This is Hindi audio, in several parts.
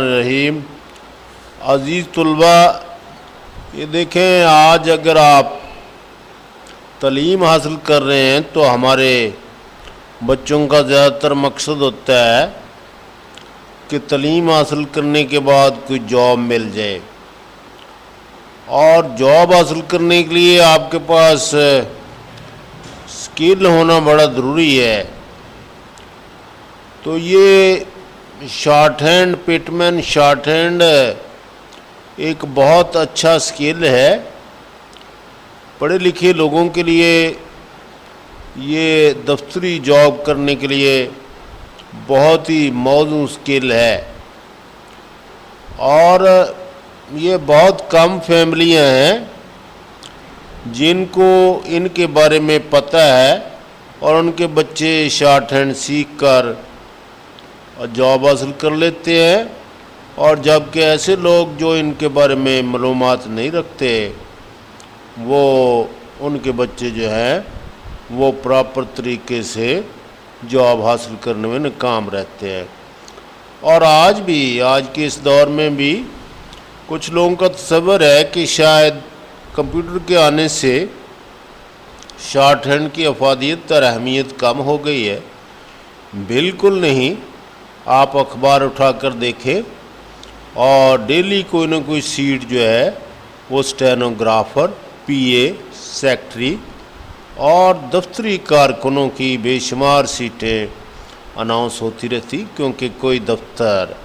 रहीम अज़ीज़ तलबा, ये देखें, आज अगर आप तलीम हासिल कर रहे हैं तो हमारे बच्चों का ज़्यादातर मकसद होता है कि तलीम हासिल करने के बाद कोई जॉब मिल जाए। और जॉब हासिल करने के लिए आपके पास स्किल होना बड़ा ज़रूरी है। तो ये short hand Pitman short hand एक बहुत अच्छा स्किल है। पढ़े लिखे लोगों के लिए ये दफ्तरी जॉब करने के लिए बहुत ही मौजू स्किल है। और ये बहुत कम फैमिलियाँ हैं जिनको इनके बारे में पता है और उनके बच्चे शॉर्ट हैंड सीख कर जॉब हासिल कर लेते हैं। और जबकि ऐसे लोग जो इनके बारे में मालूम नहीं रखते, वो उनके बच्चे जो हैं, वो प्रॉपर तरीके से जॉब हासिल करने में नाकाम रहते हैं। और आज भी, आज के इस दौर में भी कुछ लोगों का तस्वर है कि शायद कंप्यूटर के आने से शॉर्ट हैंड की अफादियत और अहमियत कम हो गई है। बिल्कुल नहीं। आप अखबार उठाकर देखें, और डेली कोई ना कोई सीट जो है, वो स्टेनोग्राफर, पीए, सेक्रेटरी, और दफ्तरी कारकुनों की बेशुमार सीटें अनाउंस होती रहती, क्योंकि कोई दफ्तर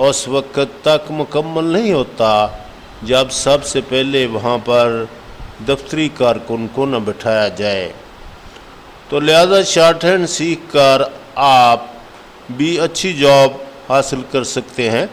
उस वक्त तक मुकम्मल नहीं होता, जब सबसे पहले वहाँ पर दफ्तरी कारकुन को न बिठाया जाए। तो लिहाजा शार्ट हैंड सीख कर आप भी अच्छी जॉब हासिल कर सकते हैं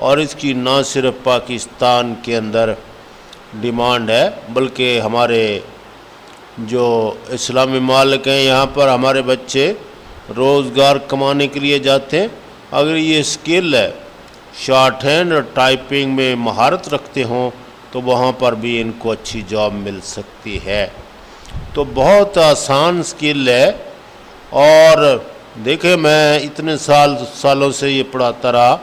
और इसकी ना सिर्फ़ पाकिस्तान के अंदर डिमांड है, बल्कि हमारे जो इस्लामी मालिक हैं, यहाँ पर हमारे बच्चे रोज़गार कमाने के लिए जाते हैं। अगर ये स्किल है, शॉर्ट हैंड और टाइपिंग में महारत रखते हों तो वहाँ पर भी इनको अच्छी जॉब मिल सकती है। तो बहुत आसान स्किल है और देखे, मैं इतने साल, सालों से ये पढ़ाता रहा।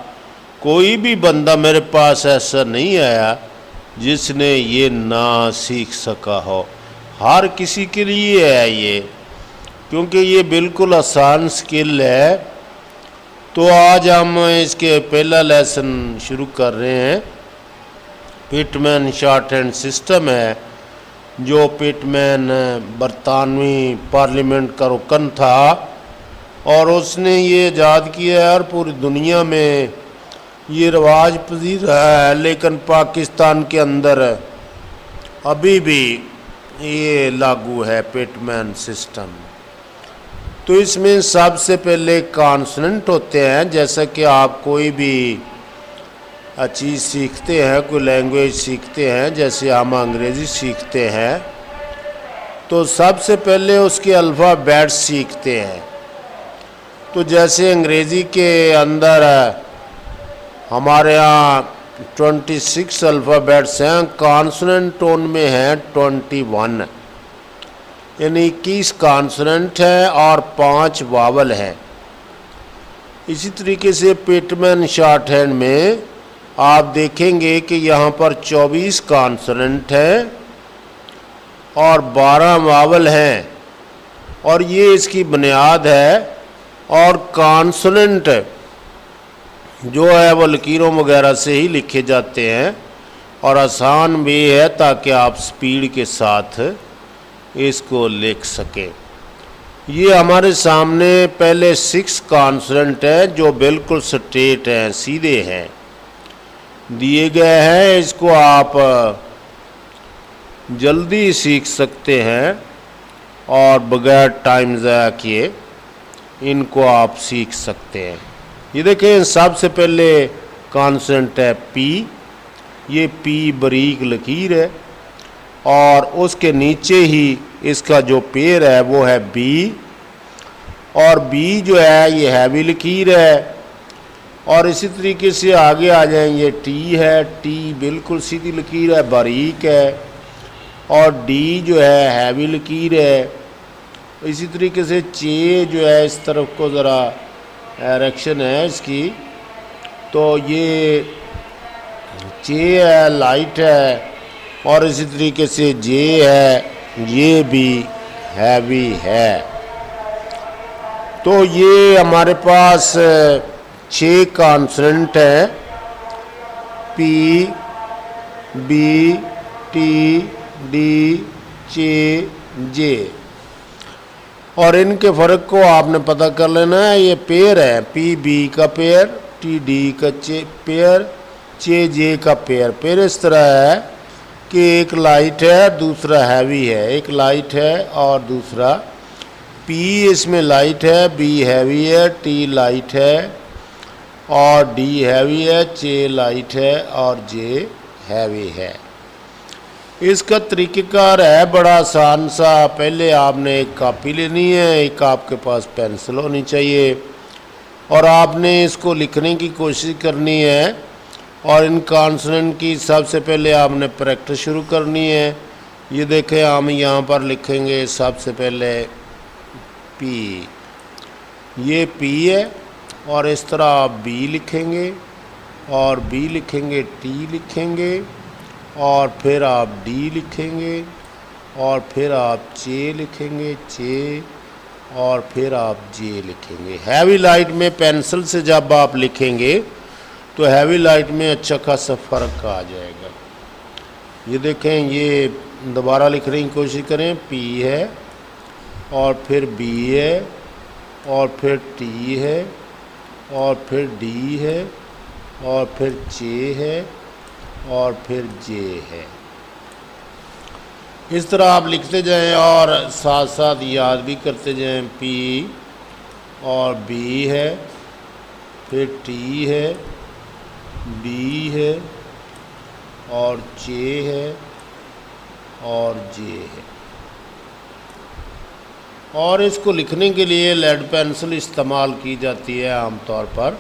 कोई भी बंदा मेरे पास ऐसा नहीं आया जिसने ये ना सीख सका हो। हर किसी के लिए है ये, क्योंकि ये बिल्कुल आसान स्किल है। तो आज हम इसके पहला लेसन शुरू कर रहे हैं। पिटमैन शॉर्ट हैंड सिस्टम है, जो पिटमैन बरतानवी पार्लियामेंट का रुकन था। और उसने ये ईजाद किया है और पूरी दुनिया में ये रवाज पजीर है, लेकिन पाकिस्तान के अंदर अभी भी ये लागू है पेटमैन सिस्टम। तो इसमें सबसे पहले कॉन्सनेंट होते हैं, जैसा कि आप कोई भी चीज़ सीखते हैं, कोई लैंग्वेज सीखते हैं, जैसे हम अंग्रेज़ी सीखते हैं तो सबसे पहले उसके अल्फ़ाबेट सीखते हैं। तो जैसे अंग्रेज़ी के अंदर हमारे यहाँ ट्वेंटी सिक्स अल्फ़ाबेट्स हैं कॉन्सनेंट टोन में हैं ट्वेंटी वन। यानी इक्कीस कॉन्सनेंट है और पाँच वावल हैं। इसी तरीके से पेटमैन शॉर्ट हैंड में आप देखेंगे कि यहाँ पर चौबीस कॉन्सनेंट हैं और बारह वावल हैं। और ये इसकी बुनियाद है और कॉन्सोनेंट जो है वो लकीरों वगैरह से ही लिखे जाते हैं। और आसान भी है ताकि आप स्पीड के साथ इसको लिख सकें। ये हमारे सामने पहले सिक्स कॉन्सोनेंट हैं जो बिल्कुल स्ट्रेट हैं, सीधे हैं। दिए गए हैं, इसको आप, जल्दी सीख सकते हैं और बगैर टाइम ज़ाया किए। इनको आप सीख सकते हैं। ये देखें, सबसे पहले कॉन्सेंट है पी ये पी बरीक लकीर है और उसके नीचे ही इसका जो पेड़ है, वो है बी और बी जो है, ये हैवी लकीर है। और इसी तरीके से आगे आ जाए, ये टी है। टी बिल्कुल सीधी लकीर है, बारीक है। और डी जो है, हैवी लकीर है। इसी तरीके से चे जो है इस तरफ़ को ज़रा एरेक्शन है इसकी। तो ये चे है लाइट है और इसी तरीके से जे है, ये भी हैवी है। तो ये हमारे पास छः कॉन्सनेंट हैं। पी बी टी डी चे जे और इनके फ़र्क को आपने पता कर लेना है, ये पेयर है पी बी का पेयर टी डी का चे, पेयर चे जे का पेयर। पेयर इस तरह है कि एक लाइट है, दूसरा हैवी है। एक लाइट है और दूसरा पी इसमें लाइट है बी हैवी है टी लाइट है और डी हैवी है चे लाइट है और जे हैवी है। इसका तरीक़ेकार है, बड़ा आसान सा। पहले आपने एक कापी लेनी है, एक आपके पास पेंसिल होनी चाहिए। और आपने इसको लिखने की कोशिश करनी है। और इन कॉन्सनेंट की सबसे पहले आपने प्रैक्टिस शुरू करनी है। ये देखें, हम यहाँ पर लिखेंगे सबसे पहले पी ये पी है और इस तरह आप बी लिखेंगे और बी लिखेंगे टी लिखेंगे। और फिर आप डी लिखेंगे, और फिर आप चे लिखेंगे चे और फिर आप जे लिखेंगे। हैवी लाइट में पेंसिल से जब आप लिखेंगे तो हैवी लाइट में अच्छा खासा फ़र्क आ जाएगा। ये देखें, ये दोबारा लिखने की कोशिश करें। पी है, और फिर बी है, और फिर टी है, और फिर डी है, और फिर चे है और फिर जे है। इस तरह आप लिखते जाएँ और साथ साथ याद भी करते जाएँ पी और बी है, फिर टी है बी है और जे है और जे है। और इसको लिखने के लिए लेड पेंसिल इस्तेमाल की जाती है आमतौर पर।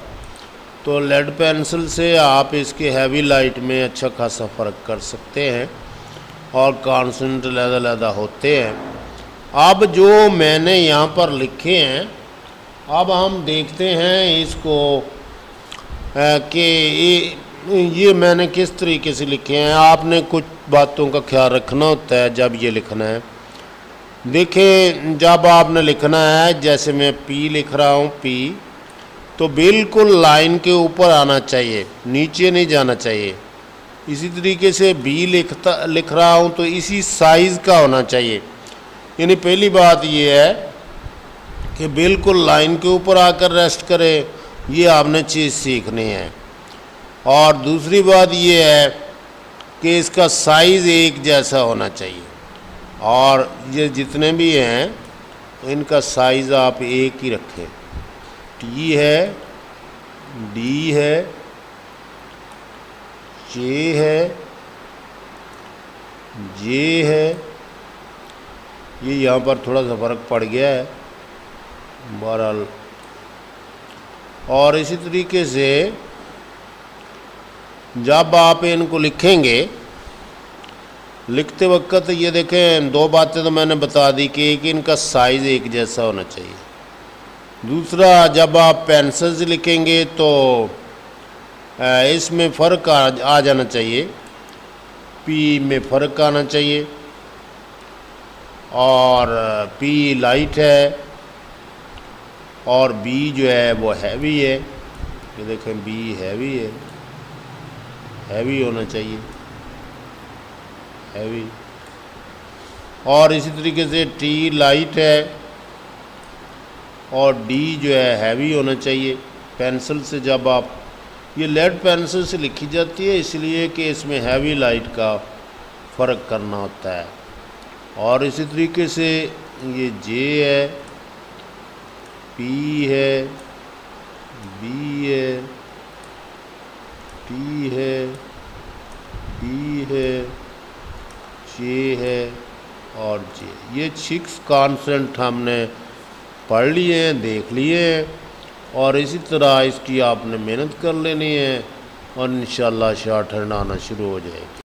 तो लेड पेंसिल से आप इसके हैवी लाइट में अच्छा खासा फ़र्क कर सकते हैं और कॉन्सेंट लहदा लहदा होते हैं। अब जो मैंने यहाँ पर लिखे हैं अब हम देखते हैं इसको कि ये, मैंने किस तरीके से लिखे हैं। आपने कुछ बातों का ख्याल रखना होता है जब ये लिखना है। देखें जब आपने लिखना है जैसे मैं पी लिख रहा हूँ पी तो बिल्कुल लाइन के ऊपर आना चाहिए, नीचे नहीं जाना चाहिए। इसी तरीके से बी लिखता, लिख रहा हूँ तो इसी साइज़ का होना चाहिए। यानी पहली बात ये है कि बिल्कुल लाइन के ऊपर आकर रेस्ट करे, ये आपने चीज़ सीखनी है। और दूसरी बात ये है कि इसका साइज़ एक जैसा होना चाहिए। और ये जितने भी हैं, इनका साइज़ आप एक ही रखें। टी है, डी है जे है जे है। ये यहाँ पर थोड़ा सा फ़र्क पड़ गया है, बहरहाल। और इसी तरीके से जब आप इनको लिखेंगे, लिखते वक्त ये देखें, दो बातें तो मैंने बता दी कि एक इनका साइज़ एक जैसा होना चाहिए। दूसरा जब आप पेंसिल से लिखेंगे तो इसमें फ़र्क आ, आ जाना चाहिए। पी में फ़र्क आना चाहिए। और पी लाइट है। और बी जो है वो हैवी है। ये देखें बी हैवी है। हैवी होना चाहिए। हैवी और इसी तरीके से टी लाइट है। और डी जो है हैवी होना चाहिए पेंसिल से जब आप, ये लेड पेंसिल से लिखी जाती है, इसलिए कि इसमें हैवी लाइट का फ़र्क करना होता है। और इसी तरीके से ये जे है पी है बी है टी है डी है जे है और जे ये सिक्स कॉन्सेंट हमने पढ़ लिए हैं देख लिए हैं और इसी तरह इसकी आपने मेहनत कर लेनी है और इन शार्ट आना शुरू हो जाएगी।